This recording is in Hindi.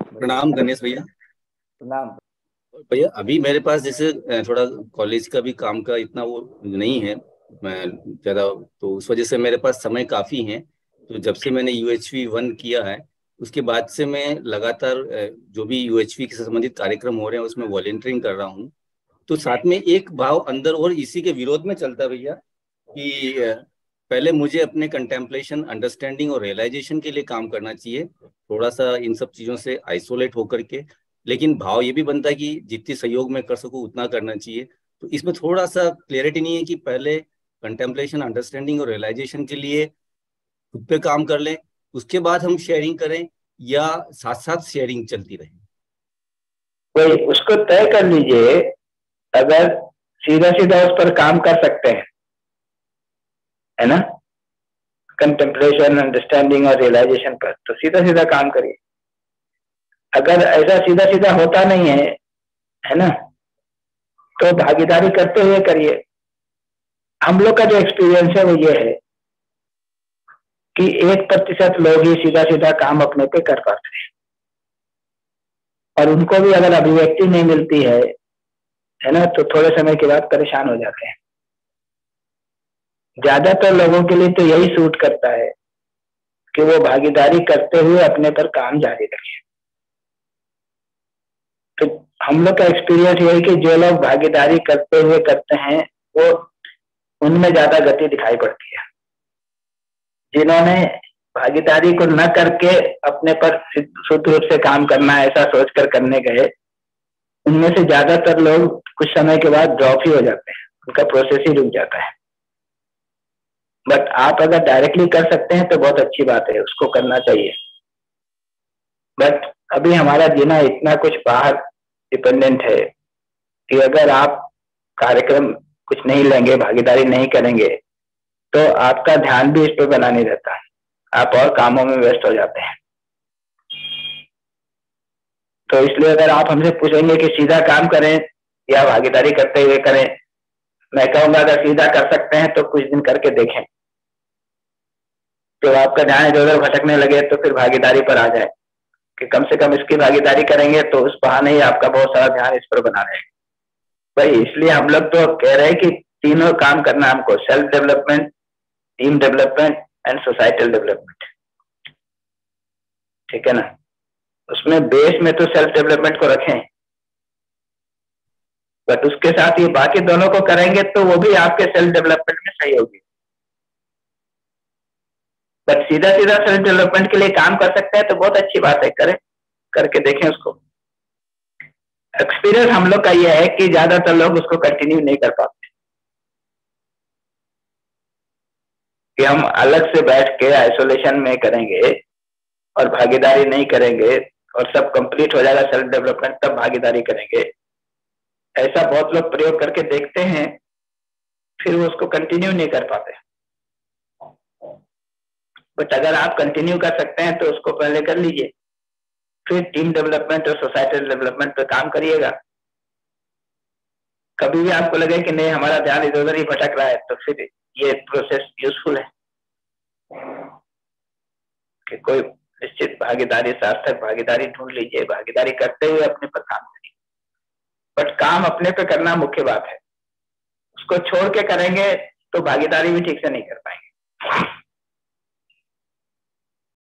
प्रणाम गणेश भैया। प्रणाम। भैया अभी मेरे पास जैसे थोड़ा कॉलेज का भी काम का इतना वो नहीं है मैं ज़्यादा तो उस वजह से मेरे पास समय काफ़ी है। तो जब से मैंने यूएचवी वन किया है उसके बाद से मैं लगातार जो भी यूएचवी के संबंधित कार्यक्रम हो रहे हैं उसमें वॉलेंटियरिंग कर रहा हूँ। तो साथ में एक भाव अंदर और इसी के विरोध में चलता भैया कि पहले मुझे अपने कंटेम्पलेशन अंडरस्टैंडिंग और रियलाइजेशन के लिए काम करना चाहिए। थोड़ा सा इन सब चीज़ों से आइसोलेट होकर के। लेकिन भाव ये भी बनता है कि जितनी सहयोग में कर सकूँ, उतना करना चाहिए। तो इसमें थोड़ा सा क्लियरिटी नहीं है कि पहले कंटेम्पलेशन अंडरस्टैंडिंग और रियलाइजेशन के लिए खुद पे काम कर लें, उसके बाद हम शेयरिंग करें या साथ साथ शेयरिंग चलती रहे। उसको तय कर लीजिए, अगर सीधा सीधा उस पर काम कर सकते हैं। है ना? कंटेम्पलेशन अंडरस्टैंडिंग और रियलाइजेशन पर। तो सीधा सीधा काम करिए। अगर ऐसा सीधा सीधा होता नहीं है है ना? तो भागीदारी करते हुए करिए। हम लोग का जो एक्सपीरियंस है वो ये है कि एक प्रतिशत लोग ही सीधा सीधा काम अपने पे कर पाते हैं। और उनको भी अगर अभिव्यक्ति नहीं मिलती है है ना? तो थोड़े समय के बाद परेशान हो जाते हैं। ज़्यादातर लोगों के लिए तो यही सूट करता है कि वो भागीदारी करते हुए अपने पर काम जारी रखें। तो हम लोग का एक्सपीरियंस यही कि जो लोग भागीदारी करते हुए करते हैं, वो उनमें ज़्यादा गति दिखाई पड़ती है। जिन्होंने भागीदारी को न करके अपने पर शुद्ध रूप से काम करना, ऐसा सोचकर करने गए, उनमें से ज़्यादातर लोग कुछ समय के बाद ड्रॉप ही हो जाते हैं, उनका प्रोसेस ही रुक जाता है। बट आप अगर डायरेक्टली कर सकते हैं तो बहुत अच्छी बात है, उसको करना चाहिए। बट अभी हमारा जीना इतना कुछ बाहर डिपेंडेंट है कि अगर आप कार्यक्रम कुछ नहीं लेंगे, भागीदारी नहीं करेंगे तो आपका ध्यान भी इस पर बना नहीं रहता। आप और कामों में व्यस्त हो जाते हैं। तो इसलिए अगर आप हमसे पूछेंगे कि सीधा काम करें या भागीदारी करते हुए करें मैं कहूँगा, अगर सीधा कर सकते हैं तो कुछ दिन करके देखें। जब आपका ध्यान इधर उधर भटकने लगे तो फिर भागीदारी पर आ जाए। कि कम से कम इसकी भागीदारी करेंगे तो उस बहाने ही आपका बहुत सारा ध्यान इस पर बना रहेगा। भाई, इसलिए हम लोग तो कह रहे हैं कि तीनों काम करना हमको, self development, team development and societal development. ठीक है ना? उसमें बेस में तो सेल्फ डेवलपमेंट को रखें। बट उसके साथ ये बाकी दोनों को करेंगे तो वो भी आपके सेल्फ डेवलपमेंट में सही होगी। बट सीधा सीधा सेल्फ डेवलपमेंट के लिए काम कर सकते हैं तो बहुत अच्छी बात है। करें, करके देखें उसको। एक्सपीरियंस हम लोग का यह है कि ज़्यादातर लोग उसको कंटिन्यू नहीं कर पाते। कि हम अलग से बैठ के आइसोलेशन में करेंगे और भागीदारी नहीं करेंगे और सब कंप्लीट हो जाएगा सेल्फ डेवलपमेंट तब भागीदारी करेंगे। ऐसा बहुत लोग प्रयोग करके देखते हैं, फिर वो उसको कंटिन्यू नहीं कर पाते। बट अगर आप कंटिन्यू कर सकते हैं तो उसको पहले कर लीजिए। फिर टीम डेवलपमेंट और सोसाइटल डेवलपमेंट पे काम करिएगा। कभी भी आपको लगे कि नहीं, हमारा ध्यान इधर उधर ही भटक रहा है तो फिर ये प्रोसेस यूजफुल है। कि कोई निश्चित भागीदारी, सार्थक भागीदारी ढूंढ लीजिए, भागीदारी करते हुए अपने पर काम करिए। बट काम अपने पे करना मुख्य बात है। उसको छोड़ के करेंगे तो भागीदारी भी ठीक से नहीं कर पाएँगे।